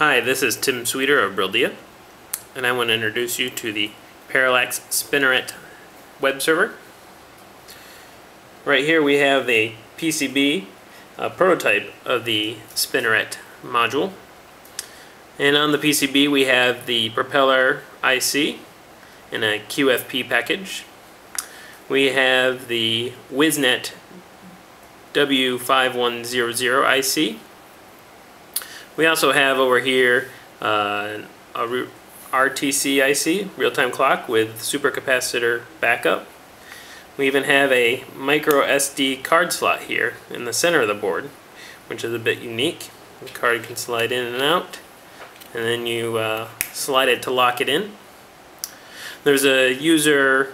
Hi, this is Tim Swieter of Brilldea, and I want to introduce you to the Parallax Spinneret web server. Right here we have a PCB a prototype of the Spinneret module. And on the PCB we have the propeller IC in a QFP package. We have the WIZnet W5100 IC. We also have over here uh, a RTC IC, real-time clock with supercapacitor backup. We even have a micro SD card slot here in the center of the board, which is a bit unique. The card can slide in and out, and then you uh, slide it to lock it in. There's a user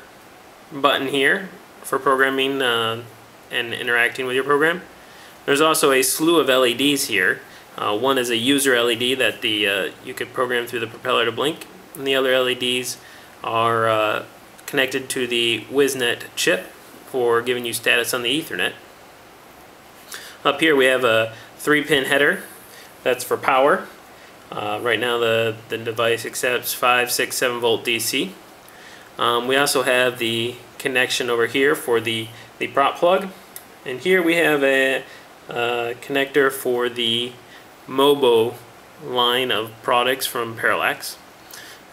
button here for programming uh, and interacting with your program. There's also a slew of LEDs here. Uh, one is a user LED that the uh, you could program through the propeller to blink, and the other LEDs are uh, connected to the WIZnet chip for giving you status on the Ethernet. Up here we have a 3-pin header that's for power. Uh, right now the, the device accepts 5, 6, 7 volt DC. Um, we also have the connection over here for the, the prop plug. And here we have a uh, connector for the MOBO line of products from Parallax.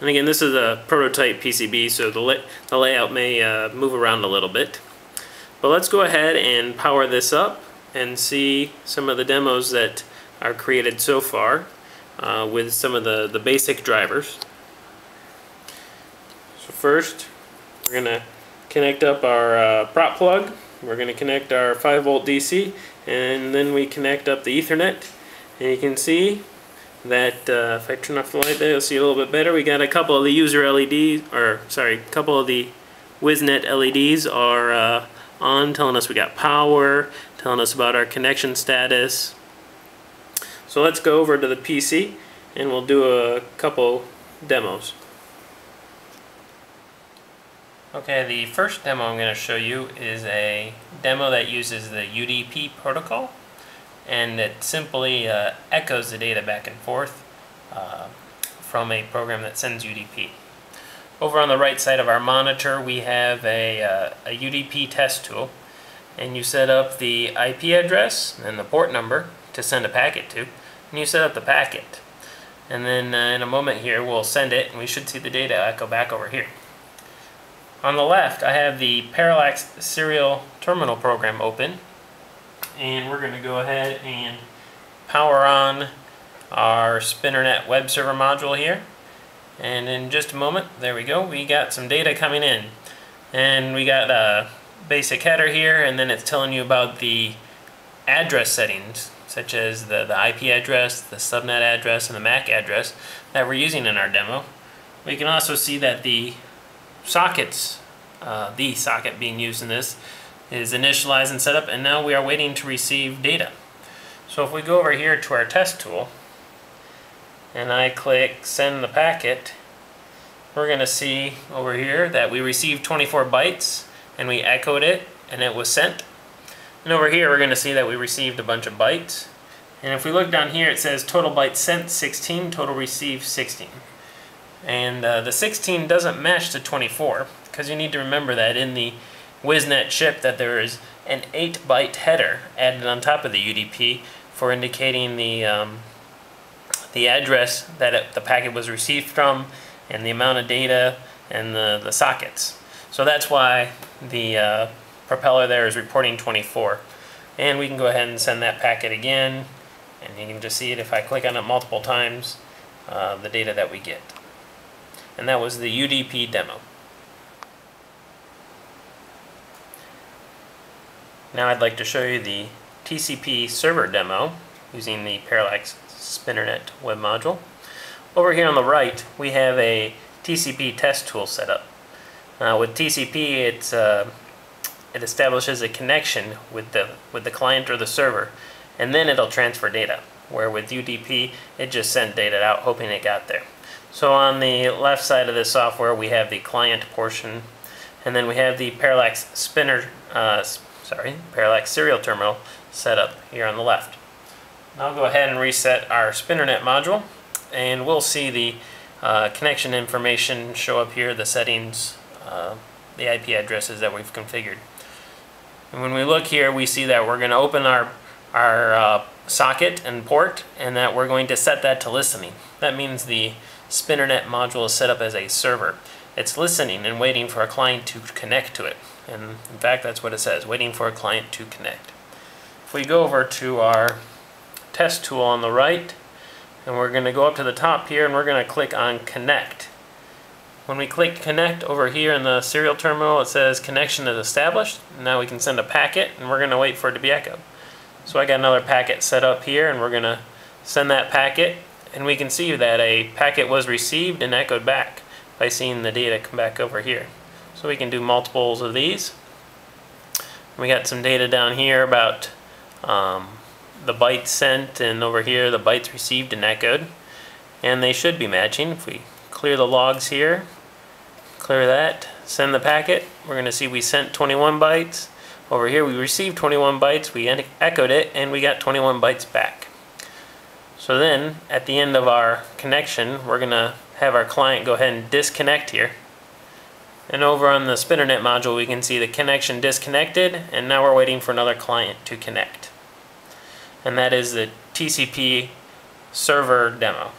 And again, this is a prototype PCB, so the, the layout may uh, move around a little bit. But let's go ahead and power this up and see some of the demos that are created so far uh, with some of the, the basic drivers. So first, we're going to connect up our uh, prop plug. We're going to connect our 5 volt DC and then we connect up the Ethernet. And you can see that uh, if I turn off the light there, you'll see a little bit better. We got a couple of the user LEDs, or sorry, a couple of the WIZnet LEDs are uh, on, telling us we got power, telling us about our connection status. So let's go over to the PC and we'll do a couple demos. Okay, the first demo I'm going to show you is a demo that uses the UDP protocol and it simply uh, echoes the data back and forth uh, from a program that sends UDP. Over on the right side of our monitor we have a, uh, a UDP test tool and you set up the IP address and the port number to send a packet to and you set up the packet and then uh, in a moment here we'll send it and we should see the data echo back over here. On the left I have the Parallax serial terminal program open and we're going to go ahead and power on our Spinneret web server module here and in just a moment there we go we got some data coming in and we got a basic header here and then it's telling you about the address settings such as the, the IP address, the subnet address, and the MAC address that we're using in our demo. We can also see that the sockets, uh, the socket being used in this, is initialized and set up and now we are waiting to receive data. So if we go over here to our test tool and I click send the packet we're going to see over here that we received 24 bytes and we echoed it and it was sent. And over here we're going to see that we received a bunch of bytes. And if we look down here it says total bytes sent 16, total received 16. And uh, the 16 doesn't match the 24 because you need to remember that in the WIZnet chip that there is an 8-byte header added on top of the UDP for indicating the um, the address that it, the packet was received from and the amount of data and the, the sockets. So that's why the uh, propeller there is reporting 24. And we can go ahead and send that packet again and you can just see it if I click on it multiple times, uh, the data that we get. And that was the UDP demo. Now I'd like to show you the TCP server demo using the Parallax Spinneret web module. Over here on the right we have a TCP test tool set up. Uh, with TCP it's uh, it establishes a connection with the with the client or the server and then it'll transfer data where with UDP it just sent data out hoping it got there. So on the left side of the software we have the client portion and then we have the Parallax spinner uh, sorry, Parallax serial terminal set up here on the left. Now I'll go ahead and reset our Spinneret module and we'll see the uh, connection information show up here, the settings, uh, the IP addresses that we've configured. And when we look here, we see that we're going to open our, our uh, socket and port, and that we're going to set that to listening. That means the Spinneret module is set up as a server. It's listening and waiting for a client to connect to it. And in fact, that's what it says, waiting for a client to connect. If we go over to our test tool on the right, and we're going to go up to the top here and we're going to click on connect. When we click connect over here in the serial terminal it says connection is established. Now we can send a packet and we're going to wait for it to be echoed. So I got another packet set up here and we're going to send that packet and we can see that a packet was received and echoed back by seeing the data come back over here. So we can do multiples of these. We got some data down here about um, the bytes sent and over here the bytes received and echoed and they should be matching. If we clear the logs here clear that send the packet we're going to see we sent 21 bytes. Over here we received 21 bytes we echoed it and we got 21 bytes back. So then at the end of our connection we're going to have our client go ahead and disconnect here and over on the Spinneret module we can see the connection disconnected and now we're waiting for another client to connect and that is the TCP server demo.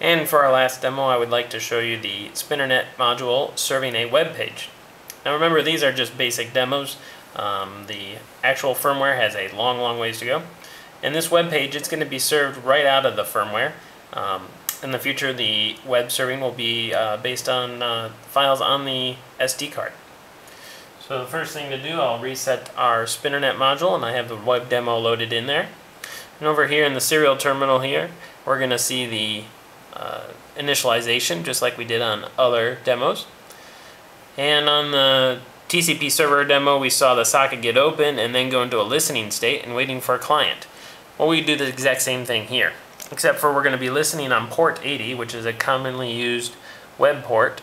And for our last demo, I would like to show you the Spinneret module serving a web page. Now remember, these are just basic demos. Um, the actual firmware has a long, long ways to go. And this web page, it's going to be served right out of the firmware. Um, in the future, the web serving will be uh, based on uh, files on the SD card. So the first thing to do, I'll reset our Spinneret module and I have the web demo loaded in there. And over here in the serial terminal here, we're going to see the uh, initialization just like we did on other demos. And on the TCP server demo, we saw the socket get open and then go into a listening state and waiting for a client. Well, we do the exact same thing here, except for we're going to be listening on port 80, which is a commonly used web port,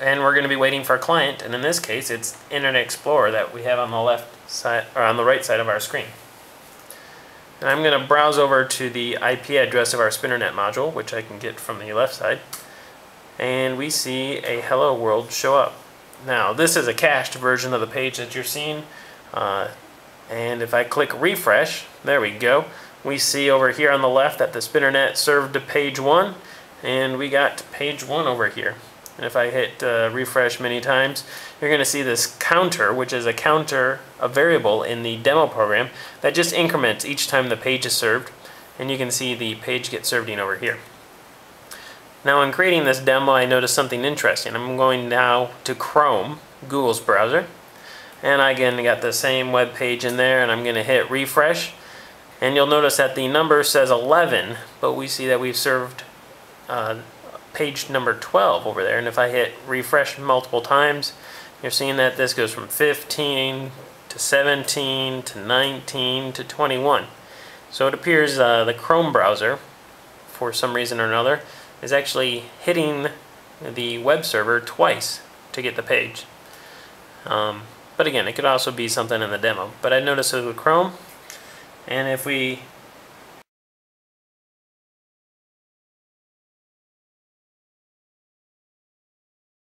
and we're going to be waiting for a client, and in this case it's Internet Explorer that we have on the left side, or on the right side of our screen. And I'm going to browse over to the IP address of our Spinneret module, which I can get from the left side, and we see a hello world show up. Now this is a cached version of the page that you're seeing, uh, and if I click refresh, there we go, we see over here on the left that the Spinneret served to page 1, and we got page 1 over here. And if I hit uh, refresh many times, you're going to see this counter, which is a counter, a variable in the demo program that just increments each time the page is served. And you can see the page get served in over here. Now in creating this demo, I noticed something interesting. I'm going now to Chrome, Google's browser. And I again got the same web page in there, and I'm going to hit refresh. And you'll notice that the number says 11, but we see that we've served uh, page number 12 over there. And if I hit refresh multiple times, you're seeing that this goes from 15 to 17 to 19 to 21. So it appears uh, the Chrome browser, for some reason or another, is actually hitting the web server twice to get the page. Um, but again, it could also be something in the demo. But I noticed it with Chrome, and if we